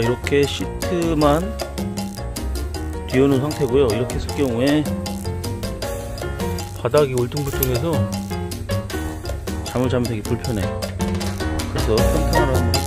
이렇게 시트만 뒤어놓은 상태고요. 이렇게 했을 경우에 바닥이 울퉁불퉁해서 잠을 자면 되게 불편해. 그래서 평탄화를 한번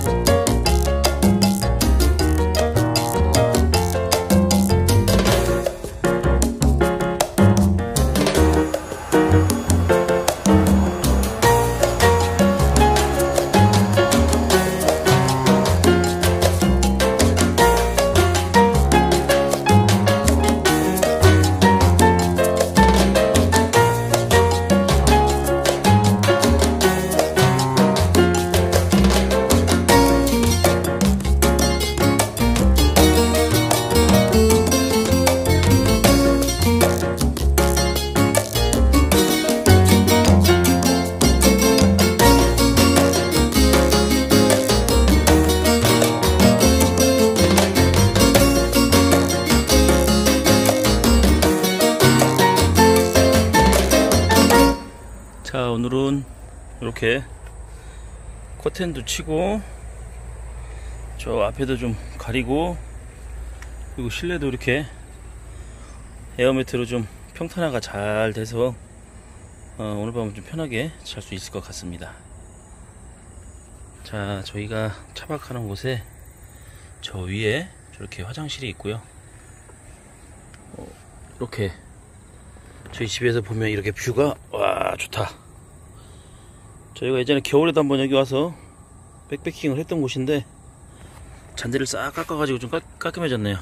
오늘은 이렇게 커튼도 치고 저 앞에도 좀 가리고 그리고 실내도 이렇게 에어매트로 좀 평탄화가 잘 돼서 어, 오늘 밤은 좀 편하게 잘 수 있을 것 같습니다. 자 저희가 차박하는 곳에 저 위에 저렇게 화장실이 있고요. 어, 이렇게 저희 집에서 보면 이렇게 뷰가 와 좋다 저희가 예전에 겨울에도 한번 여기 와서 백패킹을 했던 곳인데 잔디를 싹 깎아가지고 좀 깔, 깔끔해졌네요.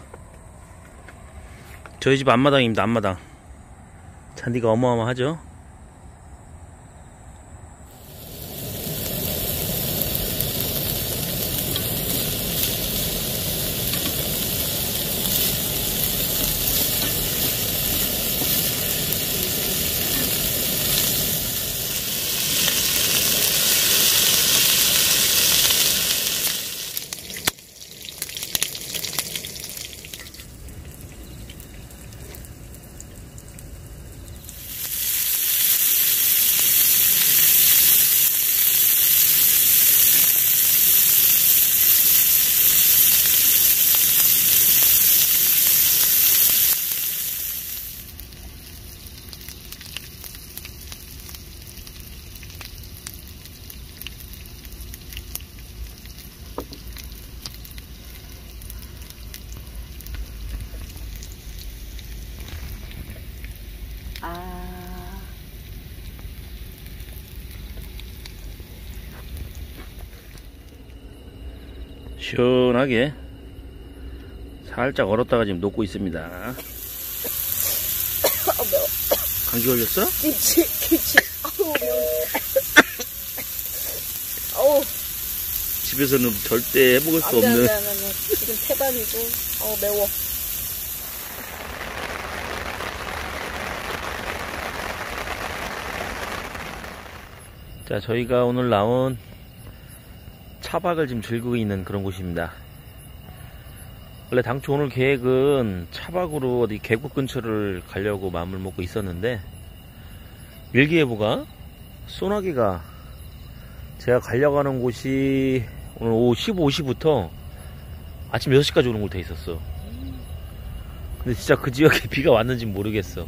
저희 집 앞마당입니다 앞마당. 잔디가 어마어마하죠 시원하게 살짝 얼었다가 지금 녹고 있습니다. 감기 걸렸어? 김치, 김치. 아우 집에서는 절대 해먹을 수 안돼 안돼 없는 안돼 안 돼. 지금 태반이고. 아우 매워. 자, 저희가 오늘 나온 차박을 지금 즐기고 있는 그런 곳입니다. 원래 당초 오늘 계획은 차박으로 어디 계곡 근처를 가려고 마음을 먹고 있었는데, 일기예보가 소나기가 제가 가려고 하는 곳이 오늘 오후 15시부터 아침 6시까지 오는 걸로 돼 있었어. 근데 진짜 그 지역에 비가 왔는지 모르겠어.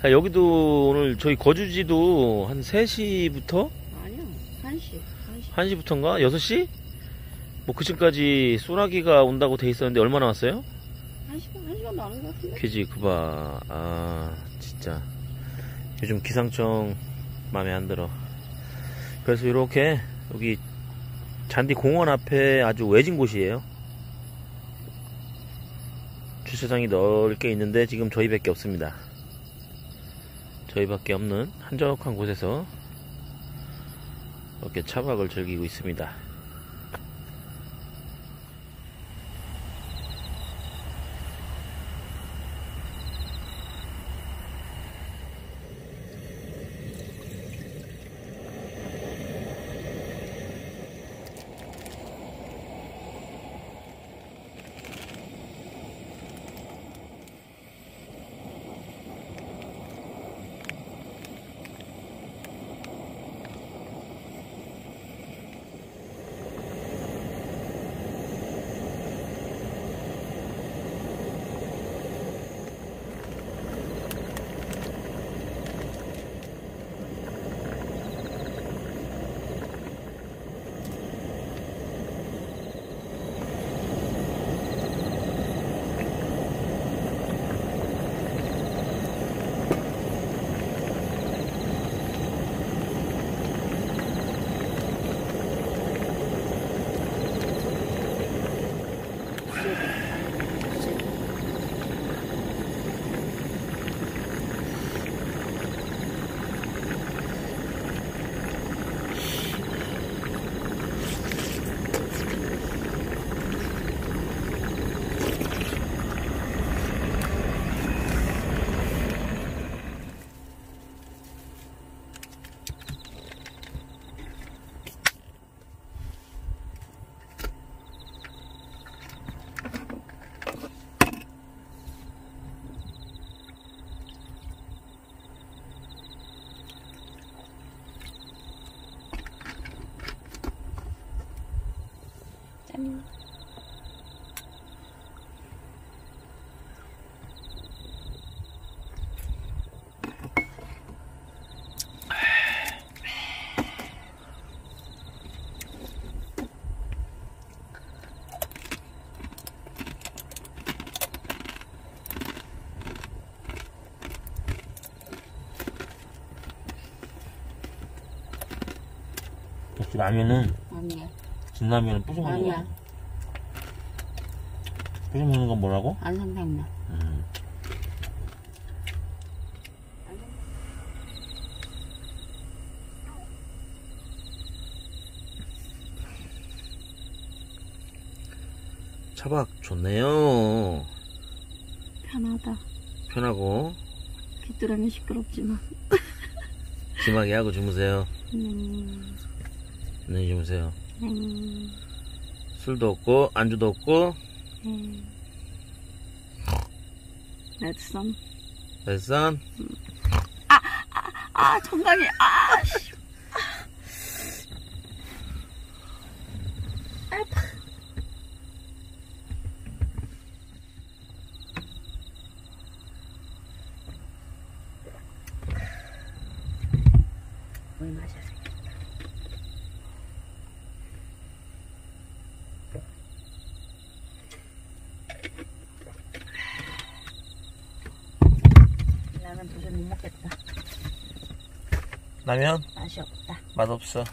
자, 여기도 오늘 저희 거주지도 한 3시부터 아니야. 한시. 한시. 1시부터인가? 6시? 뭐 그쯤까지 소나기가 온다고 돼 있었는데 얼마나 왔어요? 한 시간 한 시간 나는 것 같은데. 그지 그봐 아 진짜 요즘 기상청 마음에 안 들어 그래서 이렇게 여기 잔디 공원 앞에 아주 외진 곳이에요 주차장이 넓게 있는데 지금 저희밖에 없습니다 저희밖에 없는 한적한 곳에서 이렇게 차박을 즐기고 있습니다 짠. 라면은 아니야. 진라면은 뿌려 먹는 아니야. 거. 뿌려 먹는 건 뭐라고? 안성탕면. 음. 차박 좋네요. 편하다. 편하고 귀뚜라미 시끄럽지만. 심하게 하고 주무세요. 음, 안녕히 주무세요. 음, 술도 없고 안주도 없고 음. 레드선. 뱃산 아, 정강이, 아, 씨. 라면 도저히 못 먹겠다. 라면 맛이 없다. 맛없어.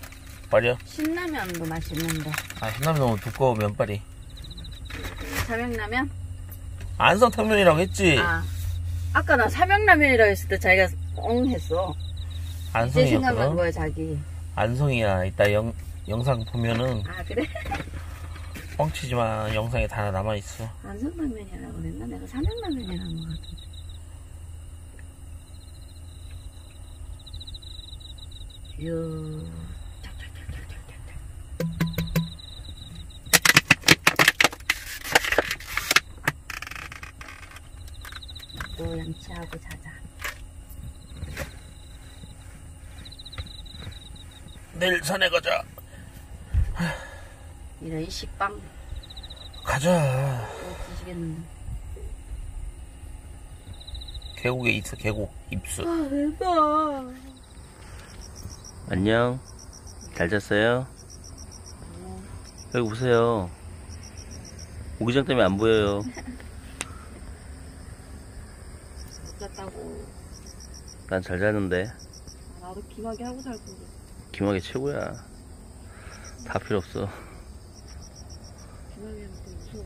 버려. 신라면도 맛있는데. 아 신라면 너무 두꺼워 면발이. 삼양라면? 안성탕면이라고 했지. 아. 아까 나 삼양라면이라고 했을 때 자기가 엉 했어. 이제 생각난. 거야, 자기. 안성이야. 이따 영 영상 보면은 아, 그래? 뻥치지만 영상에 다 남아 있어. 안성라면이라고 그랬나? 내가 삼양라면이라고 한것 같은데. 유. 또 양치하고 자자. 내일 산에 가자. 이런 식빵 가자. 또 드시겠는데. 계곡에 있어 계곡 입수. 아, 대박. 안녕. 잘 잤어요? 여기 보세요. 모기장 때문에 안 보여요. 못 잤다고. 난잘 잤는데. 아, 나도 기막이 하고 잘 건데. 김학이 최고야. 다 필요 없어. 기막이 하면 좀 무서워.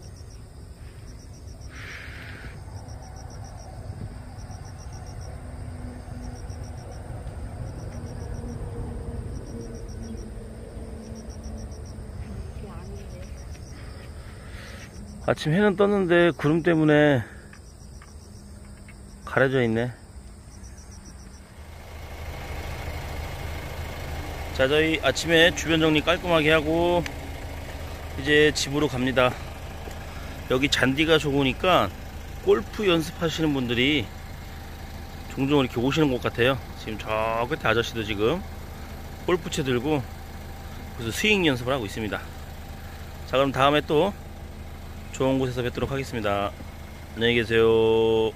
그게 아닌데. 아침 해는 떴는데 구름 때문에 가려져 있네. 자, 저희 아침에 주변 정리 깔끔하게 하고 이제 집으로 갑니다. 여기 잔디가 좋으니까 골프 연습하시는 분들이 종종 이렇게 오시는 것 같아요. 지금 저 끝에 아저씨도 지금 골프채 들고 그래서 스윙 연습을 하고 있습니다. 자, 그럼 다음에 또 좋은 곳에서 뵙도록 하겠습니다. 안녕히 계세요.